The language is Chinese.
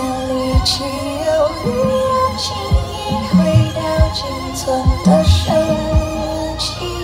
那里只有你，要轻易回到仅存的生情。